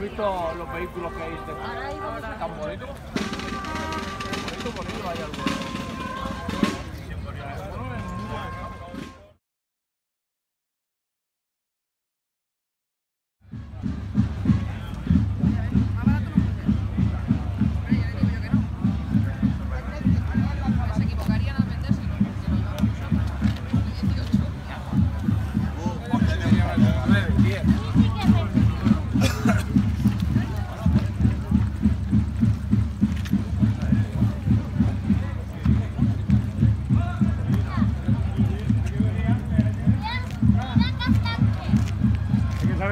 visto los vehículos que hay? este- ¿Tan bonitos? Bonito, bonito, hay algunos.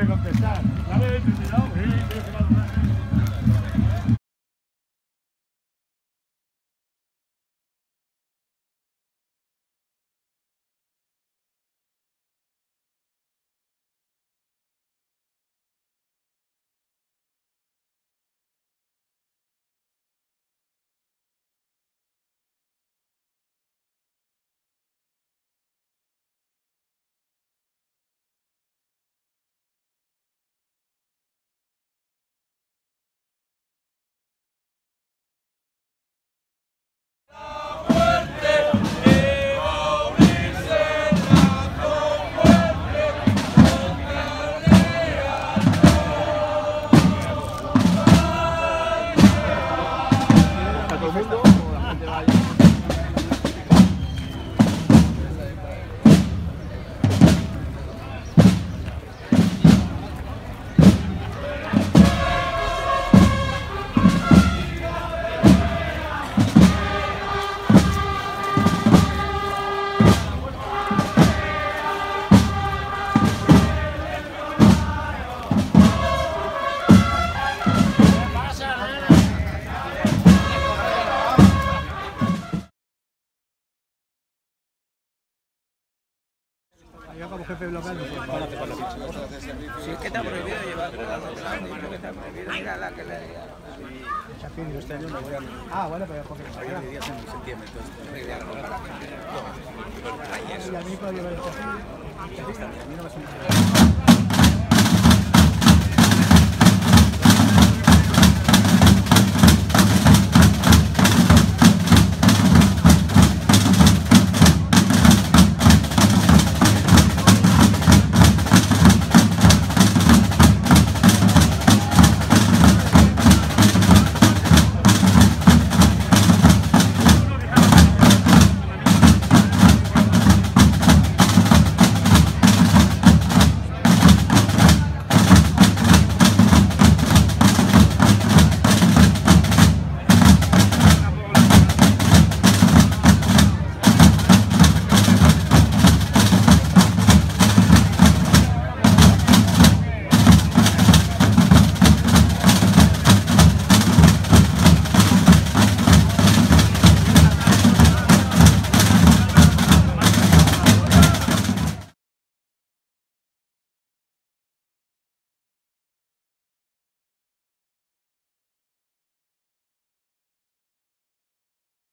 Sabe contestar. ¿Sabe? Sí, sí, sí, sí. Jefe local. Si es que está prohibido llevar está prohibido. La que le Ah, bueno, pero porque no sabía. en septiembre, entonces Y a mí puedo llevar el chafín. a mí no me suena.